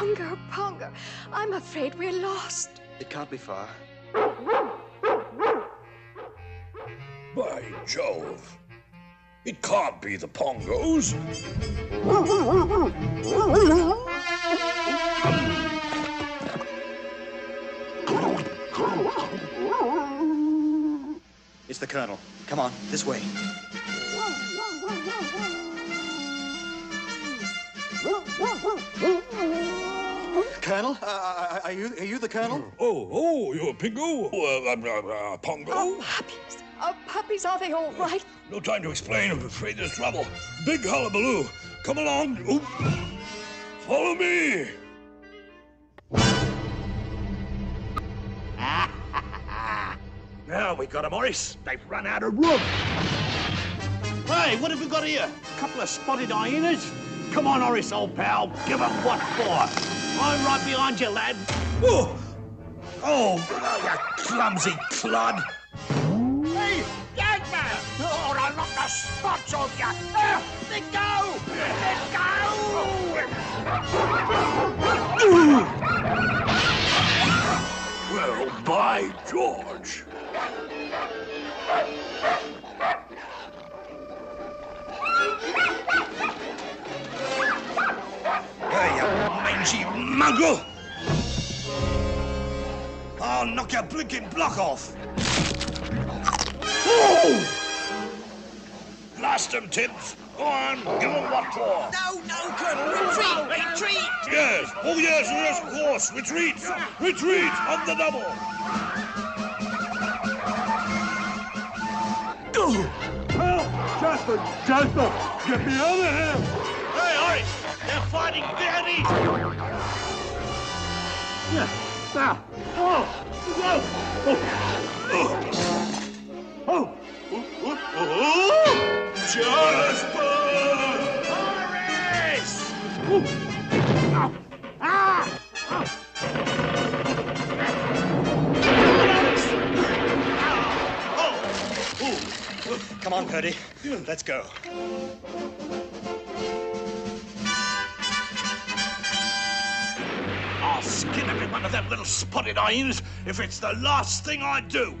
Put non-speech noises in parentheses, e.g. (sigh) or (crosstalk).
Pongo, Pongo, I'm afraid we're lost. It can't be far. By Jove. It can't be the Pongos. It's the Colonel. Come on, this way. (laughs) Colonel, uh, are you are you the Colonel? Oh, oh, you're a Pingo? Uh, uh, uh, Pongo? Our puppies. Our puppies, are they all right? No time to explain. I'm afraid there's trouble. Big hullabaloo. Come along. Oop. Follow me. (laughs) now we got got 'em, Morris. They've run out of room. Hey, what have we got here? A couple of spotted hyenas? Come on, Horace, old pal. Give 'em what for. I'm right behind you, lad. Oh, oh, you clumsy clod. Hey, Gagman! Oh, I knocked the spots off you. Uh, let go! Let go! Well, by George. Mongrel! I'll knock your blinking block off! Blast Blast 'em, Tibbs! Go on, give 'em what for! No, no, Colonel, retreat, retreat! Yes, oh yes, yes, of course! Retreat! Retreat on the double! Jasper, Jasper, get me out of here! Hey, Horace, they're fighting Daddy! Yeah, now, oh, oh, oh, oh, oh, oh, Jasper! Horace! Ah! Come on, Perdy. Let's go. Skin every one of them little spotted hyenas if it's the last thing I do.